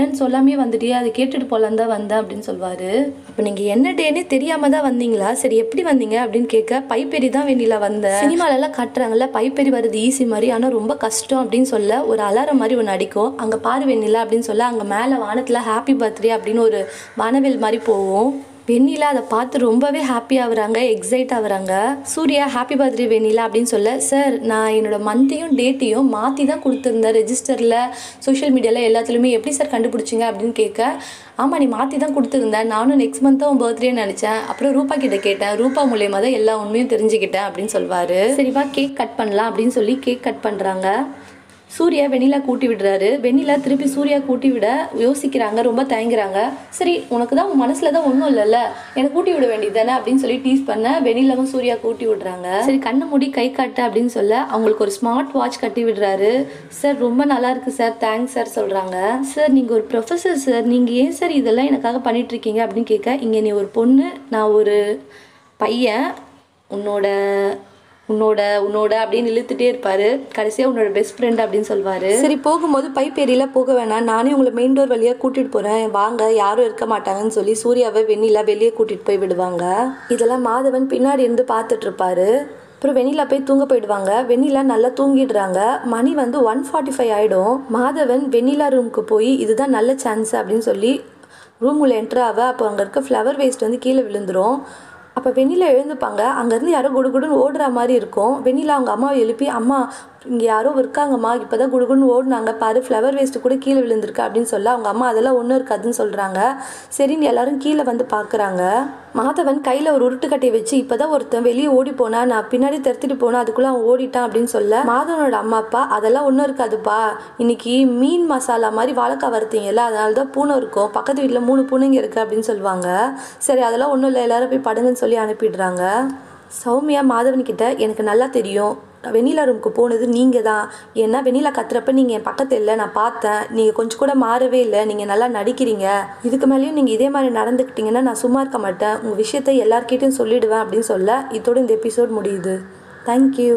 என்னன்னு சொல்லாமே வந்துட்டியே அதை கேட்டுட்டு போகலான் தான் வந்தேன் அப்படின்னு சொல்வாரு. அப்போ நீங்கள் என்ன டேன்னு தெரியாம தான் வந்தீங்களா? சரி எப்படி வந்தீங்க அப்படின்னு கேட்க பைப்பெரி தான் வெண்ணிலா வந்தேன். சினிமாலெல்லாம் காட்டுறாங்கல்ல பைப்பெரி வருது ஈஸி மாதிரி ஆனால் ரொம்ப கஷ்டம் அப்படின்னு சொல்ல ஒரு அலாரம் மாதிரி ஒன்று அடிக்கும். அங்கே பாரு வெண்ணிலா அப்படின்னு சொல்ல அங்கே மேலே வானத்தில் ஹாப்பி பர்த்டே அப்படின்னு ஒரு வானவில் மாதிரி போவோம். வெண்ணிலா அதை பார்த்து ரொம்பவே ஹாப்பி ஆகுறாங்க எக்ஸைட் ஆகுறாங்க. சூர்யா ஹாப்பி பர்த்டே வெண்ணிலா அப்படின்னு சொல்ல சார் நான் என்னோட மந்த்தையும் டேட்டையும் மாற்றி தான் கொடுத்துருந்தேன் ரெஜிஸ்டரில் சோஷியல் மீடியாவில் எல்லாத்துலேயுமே. எப்படி சார் கண்டுபிடிச்சிங்க? அப்படின்னு கேட்க ஆமாம் நீ மாற்றி தான் கொடுத்துருந்தேன். நானும் நெக்ஸ்ட் மந்த் தான் உன் பர்த்டே நினச்சேன். அப்புறம் ரூபா கிட்ட கேட்டேன். ரூபா மூலியமாக தான் எல்லா உண்மையும் தெரிஞ்சுக்கிட்டேன் அப்படின்னு சொல்வார். சரிவா கேக் கட் பண்ணலாம் அப்படின்னு சொல்லி கேக் கட் பண்ணுறாங்க சூர்யா வெண்ணிலா கூட்டி விடுறாரு. வெண்ணிலா திருப்பி சூர்யா கூட்டி விட யோசிக்கிறாங்க ரொம்ப தயங்குறாங்க. சரி உனக்கு தான் உன் மனசுல தான் ஒன்றும் இல்லைல்ல. எனக்கு கூட்டி விட வேண்டியது தானே அப்படின்னு சொல்லி டீஸ் பண்ண வெண்ணிலாவும் சூர்யா கூட்டி விடுறாங்க. சரி கண்ணை மூடி கை காட்டு அப்படின்னு சொல்ல அவங்களுக்கு ஒரு ஸ்மார்ட் வாட்ச் கட்டி விடுறாரு. சார் ரொம்ப நல்லா இருக்கு சார் தேங்க்ஸ் சார் சொல்றாங்க. சார் நீங்க ஒரு ப்ரொஃபஸர் சார் நீங்க ஏன் சார் இதெல்லாம் எனக்காக பண்ணிட்டு இருக்கீங்க அப்படின்னு கேட்க இங்க நீ ஒரு பொண்ணு நான் ஒரு பையன். உன்னோட உன்னோட உன்னோட அப்படின்னு இழுத்துட்டே இருப்பாரு. கடைசியா உன்னோட பெஸ்ட் ஃப்ரெண்ட் அப்படின்னு சொல்வாரு. சரி போகும்போது பைப் ஏரியில போக வேணாம். நானே உங்களை மெயின் டோர் வழியா கூட்டிட்டு போறேன். வாங்க யாரும் இருக்க மாட்டாங்கன்னு சொல்லி சூர்யாவை வெண்ணிலா வெளியே கூட்டிட்டு போய் விடுவாங்க. இதெல்லாம் மாதவன் பின்னாடி இருந்து பார்த்துட்டு இருப்பாரு. அப்புறம் வெண்ணிலா போய் தூங்க போயிடுவாங்க. வெண்ணிலா நல்லா தூங்கிடுறாங்க. மணி வந்து ஒன் ஃபார்ட்டி ஃபைவ் ஆகிடும் மாதவன் வெண்ணிலா ரூமுக்கு போய் இதுதான் நல்ல சான்ஸ் அப்படின்னு சொல்லி ரூம் உள்ள என்ட்ரு ஆக அப்போ அங்கே இருக்க ஃப்ளவர் வேஸ்ட் வந்து கீழே விழுந்துடும் அப்போ வெண்ணிலா எழுந்துப்பாங்க. அங்கேருந்து யாரோ குடுகுடுன்னு ஓடுற மாதிரி இருக்கும். வெண்ணிலா அவங்க அம்மாவை எழுப்பி அம்மா இங்கே யாரோ இருக்காங்கம்மா. இப்போ தான் குடுகுன்னு ஓடினாங்க. பாரு ஃப்ளவர் வேஸ்ட்டு கூட கீழே விழுந்திருக்கு அப்படின்னு சொல்ல அவங்க அம்மா அதெல்லாம் ஒன்றும் இருக்காதுன்னு சொல்கிறாங்க சரின்னு எல்லாரும் கீழே வந்து பார்க்குறாங்க மாதவன் கையில் ஒரு உருட்டுக்கட்டையை வச்சு இப்போ தான் ஒருத்தன் வெளியே ஓடி போனா நான் பின்னாடி தெரித்துட்டு போனேன் அதுக்குள்ளே அவன் ஓடிட்டான் அப்படின்னு சொல்ல மாதவனோட அம்மா அப்பா அதெல்லாம் ஒன்றும் இருக்காதுப்பா. இன்னைக்கு மீன் மசாலா மாதிரி வாழைக்காய் வருத்தீங்கல்ல அதனால தான் பூனை இருக்கும். பக்கத்து வீட்டில் மூணு பூனைங்க இருக்குது அப்படின்னு சொல்லுவாங்க. சரி அதெல்லாம் ஒன்றும் இல்லை. எல்லாரும் போய் படுங்கன்னு சொல்லி அனுப்பிடுறாங்க. சௌமியா மாதவன் கிட்ட எனக்கு நல்லா தெரியும். வெண்ணிலா ரூமுக்கு போனது நீங்கள் தான். ஏன்னா வெண்ணிலா கத்துறப்ப நீங்கள் என் பக்கத்தில் இல்லை நான் பார்த்தேன். நீங்கள் கொஞ்சம் கூட மாறவே இல்லை. நீங்கள் நல்லா நடிக்கிறீங்க. இதுக்கு மேலேயும் நீங்கள் இதே மாதிரி நடந்துக்கிட்டீங்கன்னா நான் சும்மா இருக்க மாட்டேன். உங்கள் விஷயத்தை எல்லார்கிட்டையும் சொல்லிடுவேன் அப்படின்னு சொல்ல இதோட இந்த எபிசோட் முடியுது. தேங்க்யூ